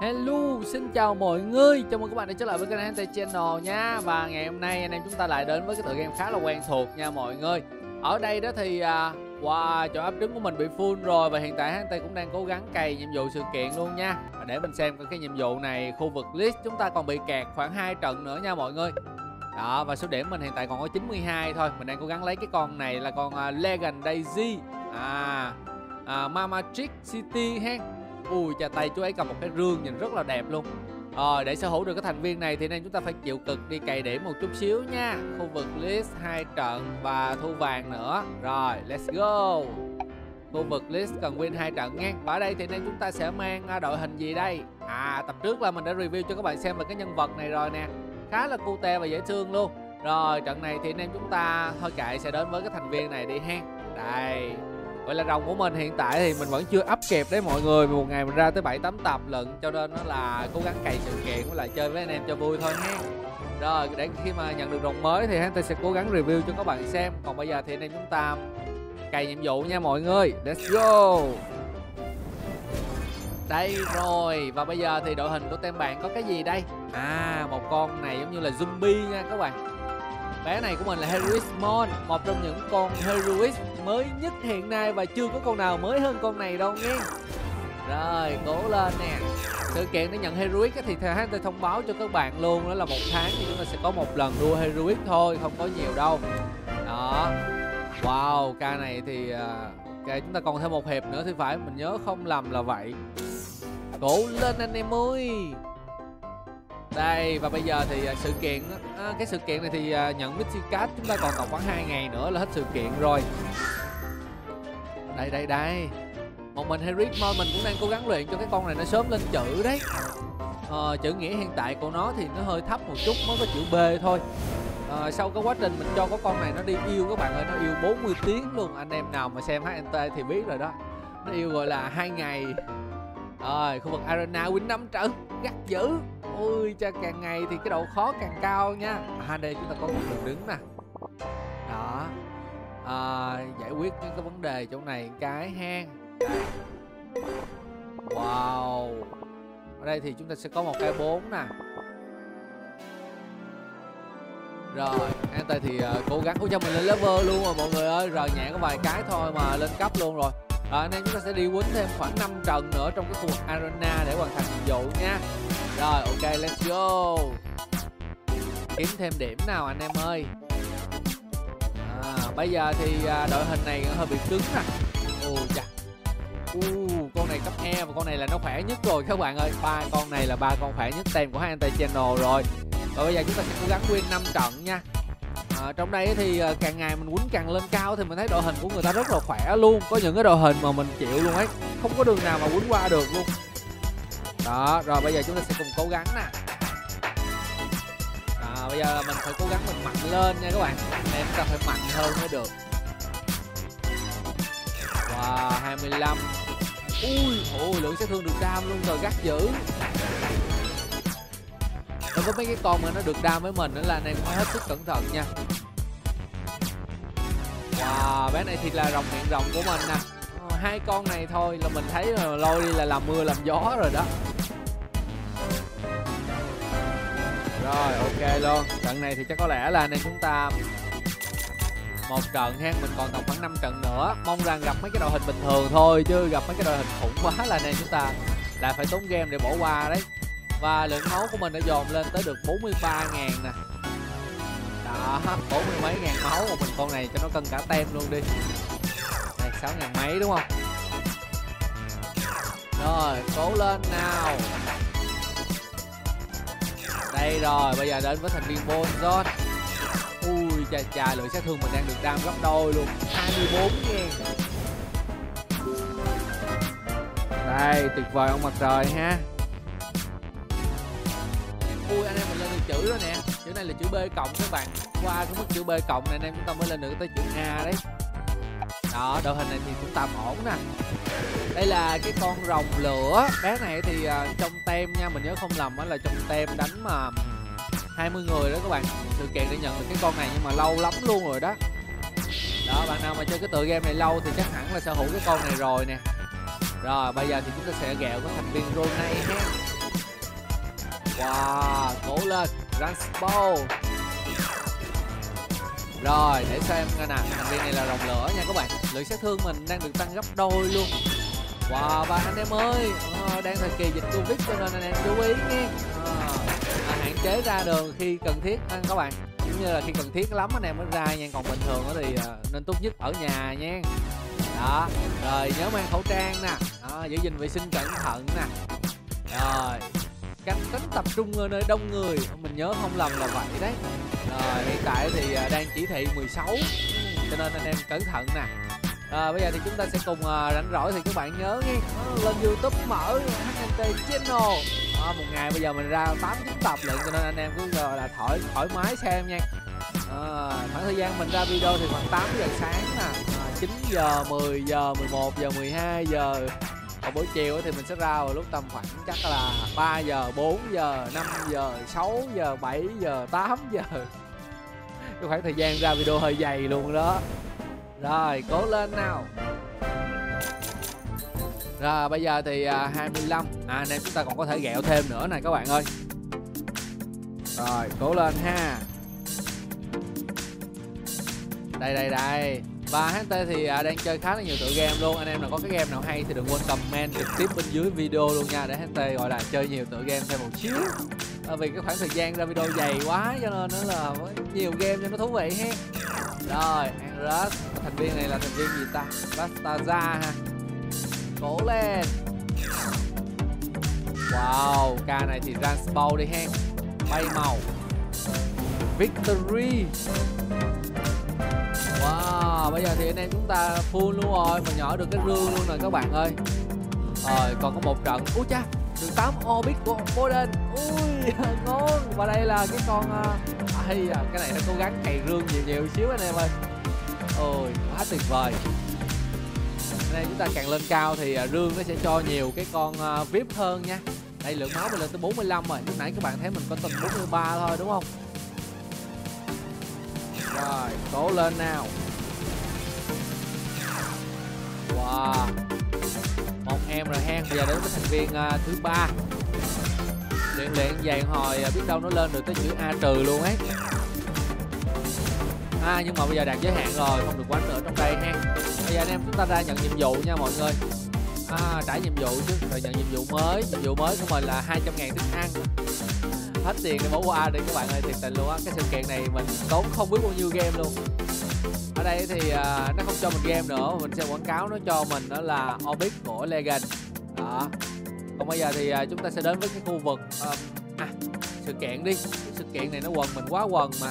Hello, xin chào mọi người. Chào mừng các bạn đã trở lại với kênh Hante Channel nha. Và ngày hôm nay anh em chúng ta lại đến với cái tựa game khá là quen thuộc nha mọi người. Ở đây đó thì à, Wow, chỗ ấp trứng của mình bị full rồi Và hiện tại Hante cũng đang cố gắng cày nhiệm vụ sự kiện luôn nha. Và để mình xem cái nhiệm vụ này Khu vực list chúng ta còn bị kẹt khoảng 2 trận nữa nha mọi người. Đó và số điểm mình hiện tại còn có 92 thôi. Mình đang cố gắng lấy cái con này là con à, uh, Legend Daisy À, à Mama Trick City ha ui chà tay chú ấy cầm một cái rương nhìn rất là đẹp luôn. Rồi để sở hữu được cái thành viên này thì nên chúng ta phải chịu cực đi cày điểm một chút xíu nha. Khu vực list hai trận và thu vàng nữa. Rồi, let's go. Khu vực list cần win hai trận nha. Và ở đây thì nên chúng ta sẽ mang à, đội hình gì đây? À tập trước là mình đã review cho các bạn xem về cái nhân vật này rồi nè. Khá là cute và dễ thương luôn. Rồi, trận này thì anh em chúng ta, thôi kệ, sẽ đến với cái thành viên này đi ha. Đây. Vậy là rồng của mình hiện tại thì mình vẫn chưa up kịp đấy mọi người. Một ngày mình ra tới 7-8 tập lận, Cho nên nó là cố gắng cày sự kiện với lại chơi với anh em cho vui thôi ha Rồi, để khi mà nhận được rồng mới thì anh ta sẽ cố gắng review cho các bạn xem. Còn bây giờ thì anh em chúng ta cày nhiệm vụ nha mọi người. Let's go! Đây rồi, và bây giờ thì đội hình của tem bạn có cái gì đây? À một con này giống như là zombie nha các bạn bé này của mình là Heroic Mon một trong những con Heroic mới nhất hiện nay và chưa có con nào mới hơn con này đâu nghe. Rồi cố lên nè. Sự kiện để nhận Heroic thì tháng tôi thông báo cho các bạn luôn đó là một tháng thì chúng ta sẽ có một lần đua Heroic thôi không có nhiều đâu. Đó. Wow ca này thì à, uh, ok chúng ta còn thêm một hiệp nữa thì phải mình nhớ không lầm là vậy. Cố lên anh em ơi đây và bây giờ thì à, sự kiện à, cái sự kiện này thì à, nhận Mixi Cat chúng ta còn còn khoảng 2 ngày nữa là hết sự kiện rồi. Đây đây đây. Một mình Harry Mon mình cũng đang cố gắng luyện cho cái con này nó sớm lên chữ đấy. À, chữ nghĩa hiện tại của nó thì nó hơi thấp một chút mới có chữ B thôi. À, sau cái quá trình mình cho có con này nó đi yêu các bạn ơi nó yêu 40 tiếng luôn. Anh em nào mà xem HNT thì biết rồi đó. Nó yêu gọi là hai ngày rồi khu vực arena win 5 trận gắt dữ. Ui cha càng ngày thì cái độ khó càng cao nha. À đây chúng ta có một đường đứng nè. Đó. À, giải quyết những cái vấn đề chỗ này cái hang wow. Ở đây thì chúng ta sẽ có một cái bốn nè. Rồi anh ta thì uh, cố gắng. Ôi cho mình lên level luôn rồi mọi người ơi. Rồi nhẹ có vài cái thôi mà lên cấp luôn rồi rồi anh em chúng ta sẽ đi quấn thêm khoảng 5 trận nữa trong cái khu vực arena để hoàn thành nhiệm vụ nha. Rồi ok let's go. Kiếm thêm điểm nào anh em ơi? À, bây giờ thì à, đội hình này hơi bị cứng nè ồ chà. U con này cấp e và con này là nó khỏe nhất rồi các bạn ơi. Ba con này là ba con khỏe nhất. Tem của hai anh channel rồi. Và bây giờ chúng ta sẽ cố gắng win 5 trận nha à, trong đây thì ờ, càng ngày mình quýnh càng lên cao thì mình thấy đội hình của người ta rất là khỏe luôn. Có những cái đội hình mà mình chịu luôn ấy không có đường nào mà quýnh qua được luôn. Đó rồi bây giờ chúng ta sẽ cùng cố gắng nè. À, bây giờ mình phải cố gắng mình mạnh lên nha các bạn. Em ta phải mạnh hơn mới được. Wow 25 ui ôi lượng sát thương được đam luôn rồi gắt dữ. Nó có mấy cái con mà nó được đam với mình nữa là anh em phải hết sức cẩn thận nha. Ờ, bé này thì là rồng miệng rồng của mình nè. À, Hai con này thôi là mình thấy là lôi đi là làm mưa làm gió rồi đó. Rồi, ok luôn. Trận này thì chắc có lẽ là anh em chúng ta một trận ha mình còn tầm khoảng 5 trận nữa. Mong rằng gặp mấy cái đội hình bình thường thôi chứ gặp mấy cái đội hình khủng quá là nên chúng ta lại phải tốn game để bỏ qua đấy. Và lượng máu của mình đã dồn lên tới được 43 ngàn nè đó 40 mấy ngàn máu một mình con này cho nó cân cả tem luôn đi. Này, sáu ngàn mấy đúng không? Rồi, cố lên nào. Đây rồi, bây giờ đến với thành viên Bonzon ui, chà chà, lượng sát thương mình đang được đam gấp đôi luôn. 24 ngàn. Đây, tuyệt vời ông mặt trời ha. Ui, anh em mình lên được chữ rồi nè này là chữ b cộng các bạn. Qua cái mức chữ b cộng này anh em chúng ta mới lên được tới chữ a đấy. Đó đội hình này thì cũng tạm ổn nè. Đây là cái con rồng lửa. Bé này thì uh, trong tem nha mình nhớ không lầm á là trong tem đánh mà 20 người đó các bạn. Sự kiện để nhận được cái con này nhưng mà lâu lắm luôn rồi đó. Đó bạn nào mà chơi cái tựa game này lâu thì chắc hẳn là sở hữu cái con này rồi nè. Rồi bây giờ thì chúng ta sẽ ghẹo cái thành viên Ronay ha. Wow cố lên. Ranspo rồi để xem coi nè thành viên này là rồng lửa nha các bạn. Lượng sát thương mình đang được tăng gấp đôi luôn. Wow và anh em ơi à, đang thời kỳ dịch covid cho nên anh em chú ý nha ờ, à, hạn chế ra đường khi cần thiết à, các bạn. Cũng như là khi cần thiết lắm anh em mới ra nha. Còn bình thường thì à, nên tốt nhất ở nhà nha. Đó rồi nhớ mang khẩu trang nè. Đó, giữ gìn vệ sinh cẩn thận nè canh tránh tập trung ở nơi đông người. Mình nhớ không lầm là vậy đấy. Rồi hiện tại thì à, đang chỉ thị 16 cho nên anh em cẩn thận nè. À, bây giờ thì chúng ta sẽ cùng uh, rảnh rỗi thì các bạn nhớ nghe lên youtube mở hnt channel. À, một ngày bây giờ mình ra tám chín tập lận cho nên anh em cứ gọi là thoải thoải mái xem nha. À, khoảng thời gian mình ra video thì khoảng 8 giờ sáng nè. À, 9 giờ 10 giờ 11 giờ 12 giờ còn buổi chiều thì mình sẽ ra vào lúc tầm khoảng chắc là 3 giờ 4 giờ 5 giờ 6 giờ 7 giờ 8 giờ. Cái khoảng thời gian ra video hơi dày luôn đó. Rồi, cố lên nào. Rồi, bây giờ thì à, 25 À anh em chúng ta còn có thể gẹo thêm nữa này các bạn ơi. Rồi, cố lên ha. Đây đây đây và HT thì à, đang chơi khá là nhiều tựa game luôn. Anh em nào có cái game nào hay thì đừng quên comment trực tiếp bên dưới video luôn nha Để HT gọi là chơi nhiều tựa game thêm một xíu. À, Vì cái khoảng thời gian ra video dày quá cho nên nó là nhiều game cho nó thú vị ha Rồi Andros Thành viên này là thành viên gì ta? Bastaza ha. Cố lên. Wow Ca này thì Ransbow đi ha Bay màu. Victory. Rồi Bây giờ thì anh em chúng ta full luôn rồi mình nhỏ được cái rương luôn rồi các bạn ơi. Rồi còn có một trận. Úi cha Được 8 orbit của Borden Ui ngon. Và đây là cái con ờ, à, uh, Ai à, Cái này nó cố gắng cày rương nhiều nhiều xíu anh em ơi. Ôi quá tuyệt vời. Nên chúng ta càng lên cao thì ờ, rương nó sẽ cho nhiều cái con VIP hơn nha. Đây lượng máu mình lên tới 45 rồi. Lúc nãy các bạn thấy mình có tầm 43 thôi đúng không? Rồi cố lên nào. Wow Một em rồi hen Bây giờ đến với thành viên uh, thứ ba. Luyện luyện vàng hồi à, biết đâu nó lên được tới chữ A trừ luôn ấy. À, nhưng mà bây giờ đạt giới hạn rồi không được quánh nữa trong đây hen bây giờ anh em chúng ta ra nhận nhiệm vụ nha mọi người. À, trải nhiệm vụ chứ rồi nhận nhiệm vụ mới. Nhiệm vụ mới của mình là 200 ngàn thức ăn. Hết tiền để bỏ qua đi các bạn ơi thiệt tình luôn á. Cái sự kiện này mình tốn không biết bao nhiêu game luôn đây thì uh, nó không cho mình game nữa mình sẽ quảng cáo nó cho mình đó là orbit của legend. Đó. Còn bây giờ thì uh, chúng ta sẽ đến với cái khu vực uh, à, sự kiện đi. Cái sự kiện này nó quần mình quá quần mà.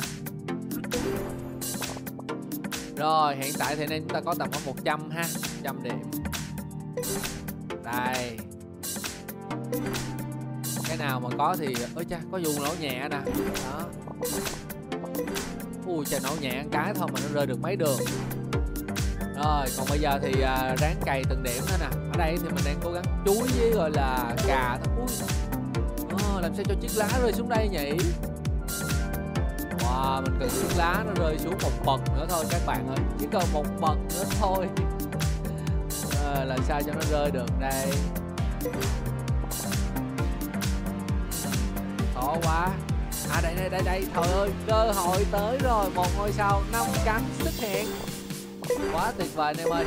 Rồi hiện tại thì nên chúng ta có tầm khoảng 100 ha 100 điểm. Đây. Cái nào mà có thì ơi cha có dùng lỗ nhẹ nè. Đó. Ui trời nổ nhẹ cái thôi mà nó rơi được mấy đường. Rồi còn bây giờ thì à, ráng cày từng điểm nữa nè. Ở đây thì mình đang cố gắng chuối với gọi là cà thôi. Ui. À, Làm sao cho chiếc lá rơi xuống đây nhỉ? Wow, mình cần chiếc lá nó rơi xuống một bậc nữa thôi các bạn ơi. Chỉ cần một bậc nữa thôi. À, Làm sao cho nó rơi được đây? Khó quá à đây đây đây đây. Trời ơi cơ hội tới rồi. Một ngôi sao năm cánh xuất hiện. Quá tuyệt vời anh em ơi.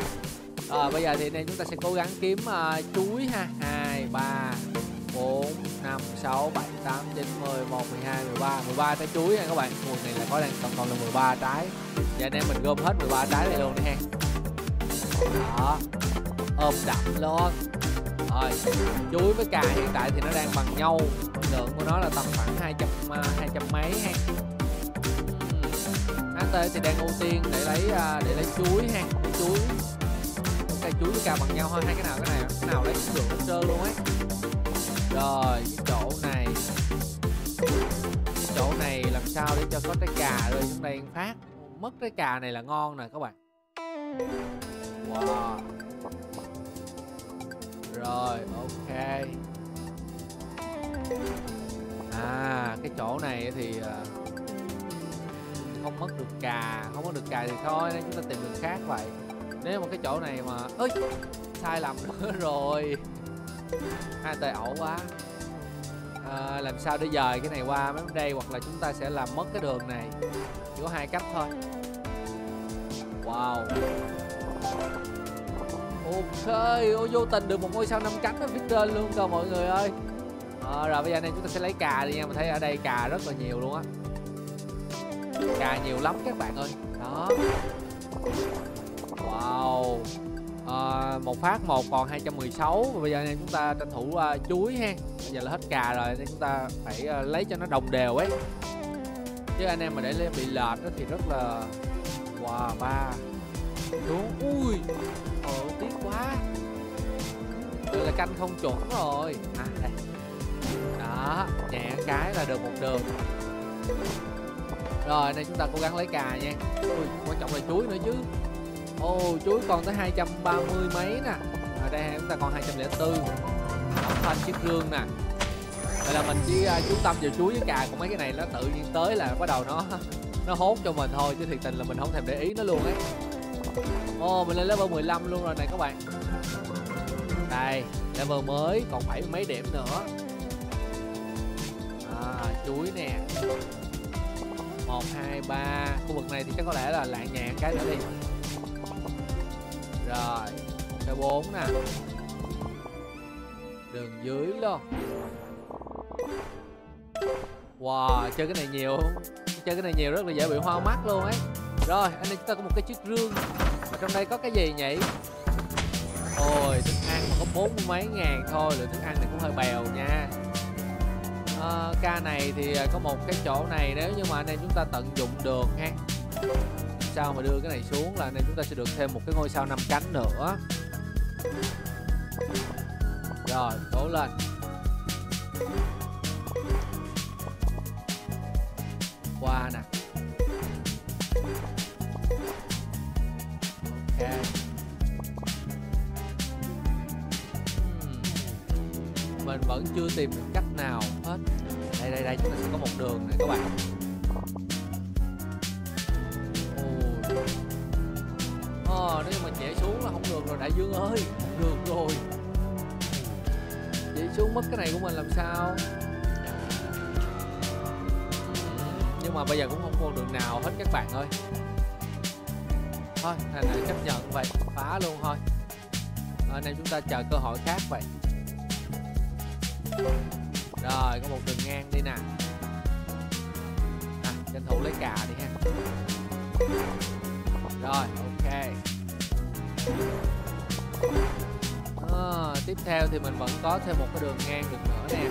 Rồi bây giờ thì anh em chúng ta sẽ cố gắng kiếm uh, chuối ha. Hai ba bốn năm sáu bảy tám chín mười một mười hai mười ba. Mười ba trái chuối nha các bạn. Nguồn này là có đang còn còn được mười ba trái. Giờ anh em mình gom hết mười ba trái này luôn đi ha. Đó. Ôm đậm luôn rồi chuối với cà hiện tại thì nó đang bằng nhau. Lượng của nó là tầm 200, ờ, mấy ha. HT thì đang ưu tiên để lấy ờ, để lấy chuối ha chuối. Cây chuối với cà bằng nhau thôi hai cái nào cái này cái nào lấy cũng được sơ luôn ấy. Rồi cái chỗ này. Cái chỗ này làm sao để cho có trái cà rơi xuống đây phát? Mất trái cà này là ngon nè các bạn. Wow. Rồi ok. Cái chỗ này thì ờ, không mất được cà không mất được cà thì thôi nên chúng ta tìm đường khác vậy. Nếu mà cái chỗ này mà ơi sai lầm nữa rồi. Hai tay ẩu quá. À, làm sao để dời cái này qua mấy đây hoặc là chúng ta sẽ làm mất cái đường này. Chỉ có hai cách thôi. Wow. Ok ô vô tình được một ngôi sao năm cánh ở phía trên luôn cơ mọi người ơi à, rồi bây giờ này chúng ta sẽ lấy cà đi nha mình thấy ở đây cà rất là nhiều luôn á. Cà nhiều lắm các bạn ơi. Đó. Wow. À, một phát một còn 216 và bây giờ này chúng ta tranh thủ uh, chuối ha. Bây giờ là hết cà rồi nên chúng ta phải uh, lấy cho nó đồng đều ấy. Chứ anh em mà để bị lệch đó thì rất là wow ba. Đúng ui. Ờ tiếc quá. Đây là canh không chuẩn rồi. À đây đó nhẹ cái là được một đường. Rồi này chúng ta cố gắng lấy cà nha. Ui quan trọng là chuối nữa chứ. Ô oh, chuối còn tới 230 mấy nè. Ở đây chúng ta còn 204 đóng thanh chiếc rương nè. Vậy là mình chỉ uh, chú tâm vào chuối với cà của mấy cái này nó tự nhiên tới là bắt đầu nó nó hốt cho mình thôi chứ thiệt tình là mình không thèm để ý nó luôn ấy. Ô oh, mình lên level 15 luôn rồi này các bạn. Đây level mới còn bảy mấy điểm nữa chuối nè. Một, hai, ba. Khu vực này thì chắc có lẽ là lạng nhạc cái nữa đi. Rồi cái bốn nè. Đường dưới luôn. Wow, chơi cái này nhiều. Chơi cái này nhiều rất là dễ bị hoa mắt luôn ấy. Rồi, anh em chúng ta có một cái chiếc rương. Mà trong đây có cái gì nhỉ? Ôi, thức ăn mà có bốn mấy ngàn thôi. Lượng thức ăn này cũng hơi bèo nha à, ca này thì có một cái chỗ này nếu như mà anh em chúng ta tận dụng được ha. Sao mà đưa cái này xuống là nên chúng ta sẽ được thêm một cái ngôi sao năm cánh nữa. Rồi cố lên. Qua nè. Ok. Hmm. Mình vẫn chưa tìm được cách nào một đường này các bạn. À, nếu mà chạy xuống là không được rồi đại dương ơi được rồi. Chạy xuống mất cái này của mình làm sao? Nhưng mà bây giờ cũng không có đường nào hết các bạn ơi. Thôi thành này chấp nhận vậy phá luôn thôi. Ờ, Anh em chúng ta chờ cơ hội khác vậy. Rồi có một đường ngang đi nè tranh thủ lấy cà đi ha. Rồi ok. À, tiếp theo thì mình vẫn có thêm một cái đường ngang được nữa nè.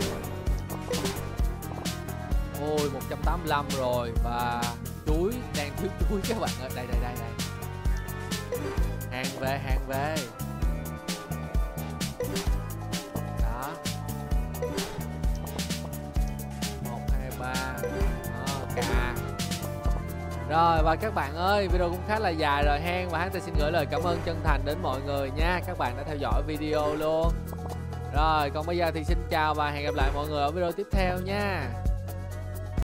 Ôi 185 rồi và chuối đang thiếu chuối các bạn ơi. Đây đây đây đây. Hàng về hàng về. Rồi, và các bạn ơi, video cũng khá là dài rồi hen và hắn ta xin gửi lời cảm ơn chân thành đến mọi người nha. Các bạn đã theo dõi video luôn. Rồi, còn bây giờ thì xin chào và hẹn gặp lại mọi người ở video tiếp theo nha.